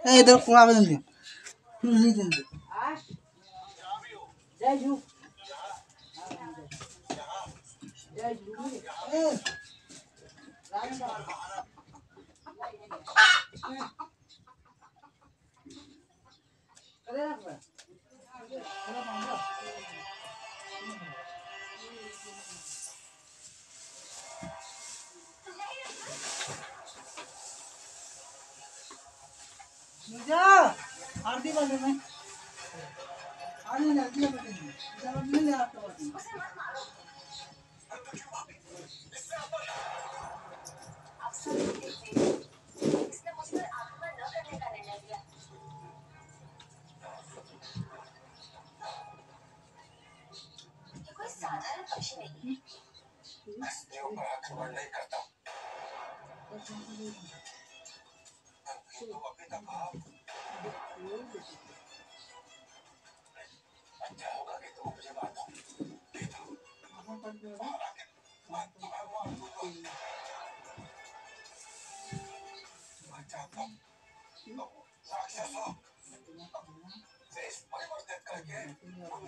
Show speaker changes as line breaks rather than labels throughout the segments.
ए इधर कुड़ा आवेदन दियो नहीं दिन दे
जय जू
ए
अरे रख बे
जा आरती वाले में आने जल्दी बता जरा ले ले आपका
嗯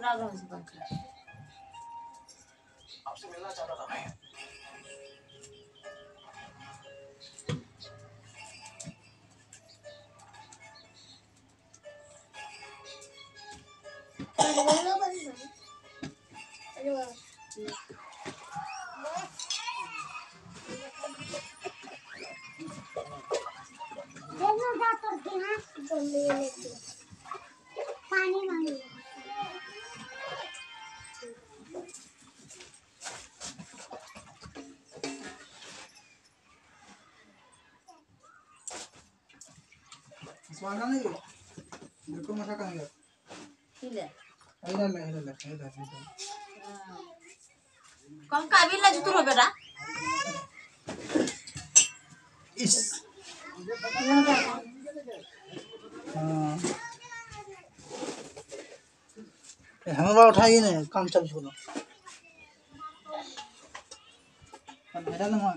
पूरा
घर से पंखा
आपसे मिलना चाहता था मैं
पानी मांगी
स्वागत नहीं देखो मसा कहेंगे
ठीक है
इधर ले इधर ले इधर इधर
पंखा भी ना जुतुरो बेटा
इस हाँ हमारा उठाइए ना काम चल छोड़ो मेरा ना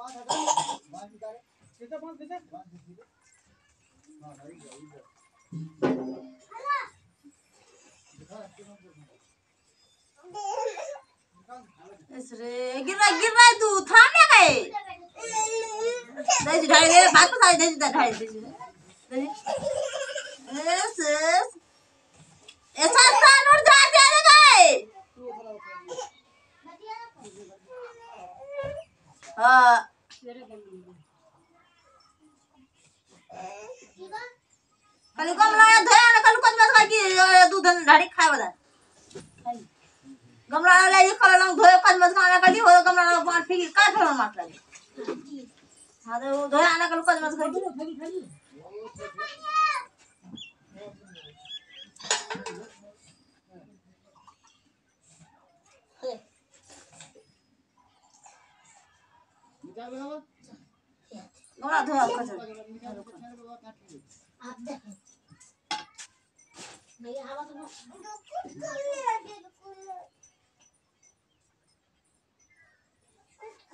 पाँच हजार पाँच दे दिए। हाँ, दिए?
इसरे गिर रहा गिर रहा तू थाम ले गए दे ढाई दे को सारी दे दे ढाई दे दे फिर का फिर मार लगे हां तो धोया ना कल कुछ मत खा की
निकाल बराबर?
गमला धोया कुछ
निकाल, निकाल बराबर, काट लीजिए।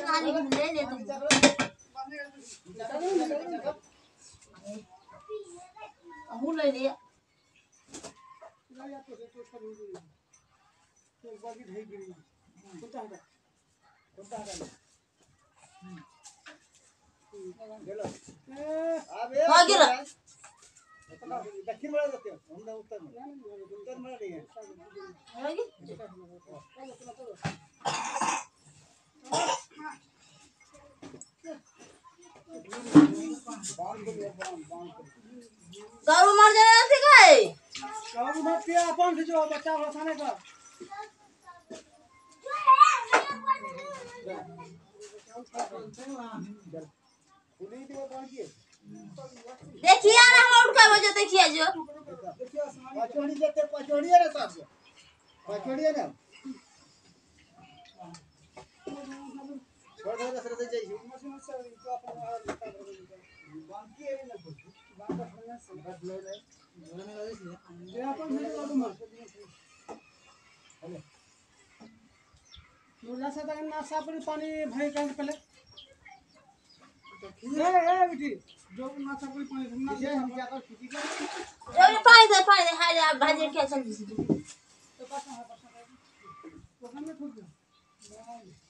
ले ले तुम अमूल ले लिया हाँ, गिरा.
दक्षिण मला जाते हम उत्तर में उत्तर में नहीं है को को
दारू जाने थी गए
काबू मत किया अपन से जो बच्चा का
पुलिस को।
देखिए ना हम उठ के बजे देखिए जो
पचोड़ी देते पचोड़ी है ना साहब? पचोड़ी है ना? छोड़ दो दस रहे जाइए बाँध के है ना कुछ बाँध के से बस ले ले बोलने लगे इसलिए
ये अपन से काबू मत मुर्गा से तक नाशा पर पानी भरे कर पहले ए ए बेटी जो नाशा पर पानी भरना
ये हम क्या कर किसी का
जो पानी दे पानी दे। हाय आप भाजी के चल
ओखान में ठोक दो
अंधेरा उदा था यार आ उड़ा जी यार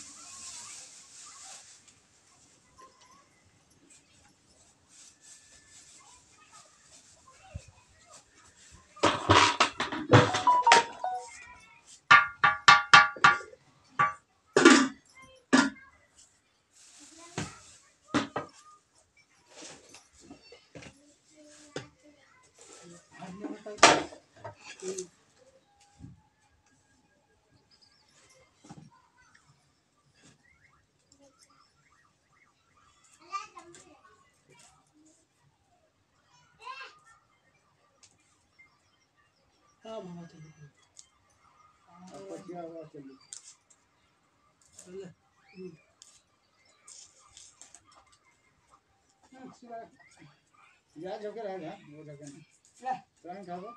हुआ चलिए
चल
जा झोके रहेगा वो जगह
ले
तुरंत खाओ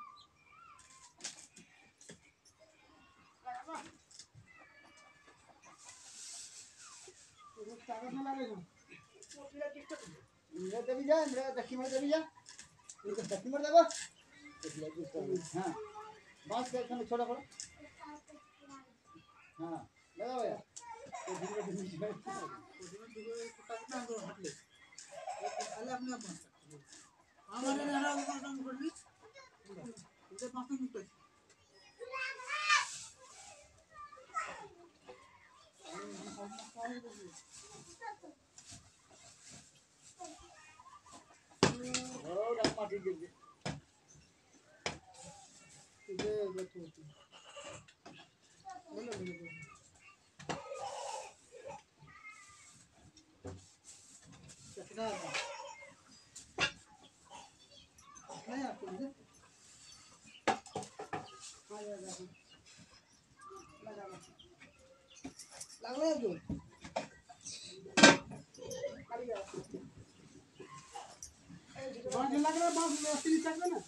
कागज़ में लगे जो
इंद्र देवी जा इंद्र दक्षिण में देवी जा इनको दक्षिण में देवो हाँ। बाँस के खाने छोटा पड़ा हाँ लगा भैया धीरे धीरे
हमारे লাগলে বাস থাকবে না?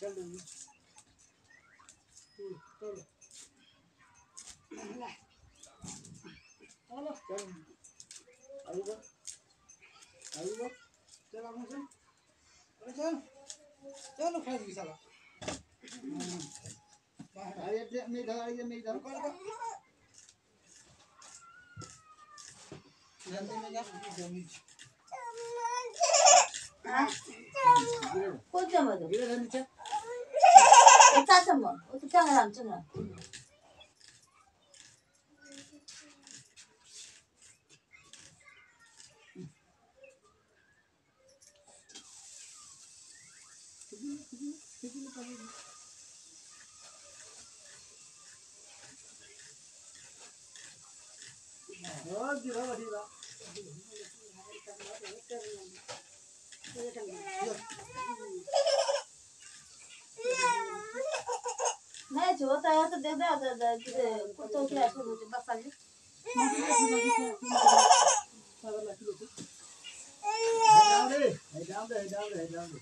Echarle un
Uy, todo.
4천 원. 어떻게 하면
3천 원.
नाही जो तयार तर दे दे तिथे चौथी असं होते बसायला
डाल दे डाल दे डाल दे डाल दे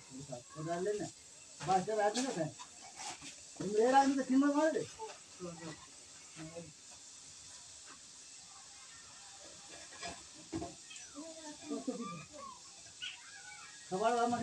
तो डाल लेना बस जब आते ना फिर तुम ले रहा तो कितना मार दे खबर वाला मत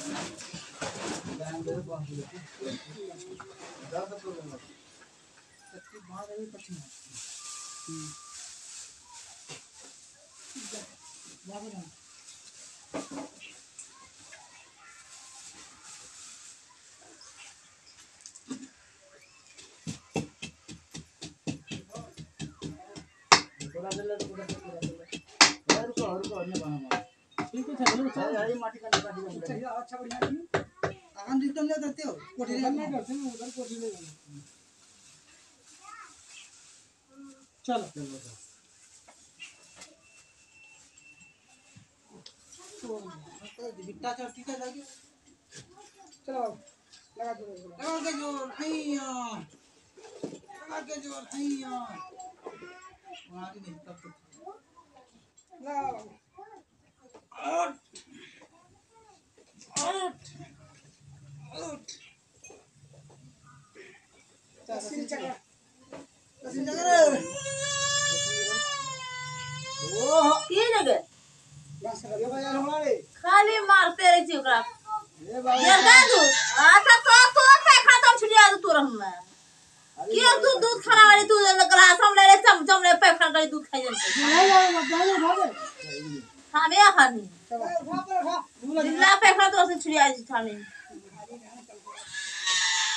ठीक है चलो
माटी का माटी का
अच्छा अच्छा बढ़िया
आगान रिटर्न ले देते हो कोठी
नहीं करते ना उधर कोठी नहीं चलो
चलो।
बिट्टा चढ़ती का जाके
चलो लगा दो। लगा
लगा के ज़ोर हैया लगा के ज़ोर हैया वहाँ की नहीं तब तक
लगा
आउट आउट
खाली मारते रही थी ओकरा। जगा तू? अच्छा तो तो पे तो तू रहना क्यों तू दूध खाना वाली तू ग्लास हम ले चमचम ले पैखा कर दूध खाई
खा पर खा
जिला पैखा तो
दे दो
दे
से अब बगल से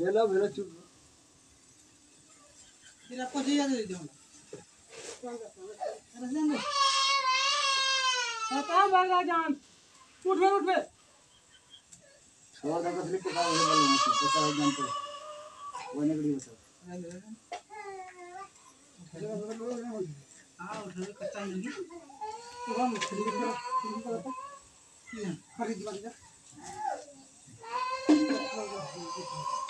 भेलो भेलो चुप
फिर आपको जी दे दूँ। कहाँ भागा जान? उठ बे उठ बे
थोड़ा सा कसरी को खाओ बोलो मत बता जान को वो निकली बता
हाँ उठ बे कच्चा नहीं तो हम खरीद कर खरीद जा से खरीद अपना पास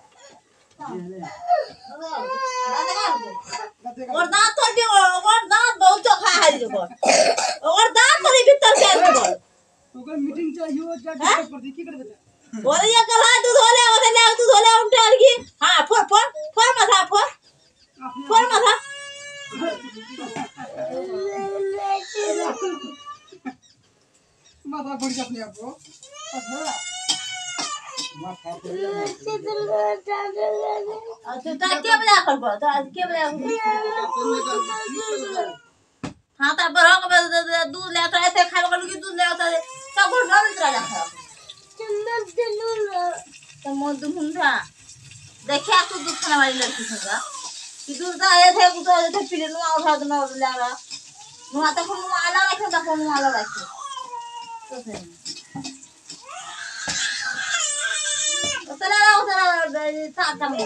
और दांत तो भी और दांत बहुत चोखा है जो और दांत तो भीतर के अंदर बोल
ओकर मीटिंग चाहिए हो। जा डिस्कस कर दी की कर बेटा
बोले ये कला दूध होले होले ले दूध होले उल्टे अलगी हाँ फोर फोर फोर माथा फोर फोर माथा
माथा फोड़ के अपने आप को
হ্যাঁ তারপর দুধ লেখা খাইব কি দুধ লেখা তখন লেখা মধু মুন্ডা দেখে এত দুধ খানা বাড়ি লাগছে
সঙ্গা
দুধ দা এ থেকে কুতো এ থেকে পিলে নুয়া ওঠা তো না
ওঠলে আলা নুয়া তখন নুয়া আলা রাখে তখন নুয়া আলা রাখে তো 在大帐里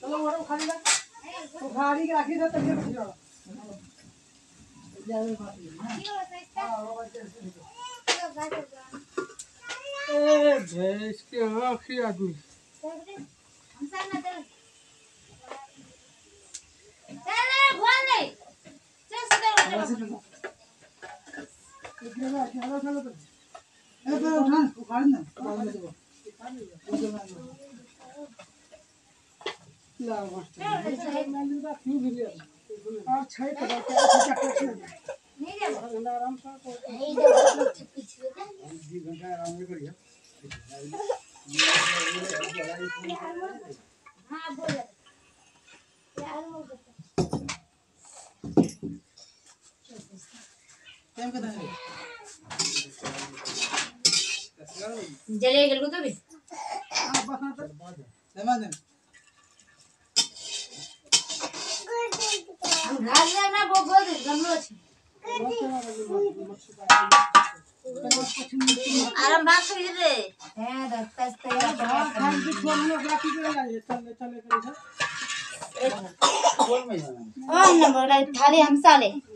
चलो वो खाली ला तो खाली के रखी दे तब ये जाओ। जावे बात हाँ ए भैंस के आँखें आदमी।
दी घंटा आराम से करिए
हाँ बोल यार वो
जले गेल को तभी
हाँ बस ना तो दमा दे
घास ना वो बोल गमलो छे आराम बात कर रे है दस तैयार
हाँ खान की छोड़ लो बाकी के लगा ये चल चल
बोल मैं जाना
नंबर थाली हम साले ऐसे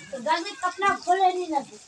તો ગરમી કપડા ખોલે નહીં
નથી